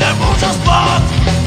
Jestem uczestnik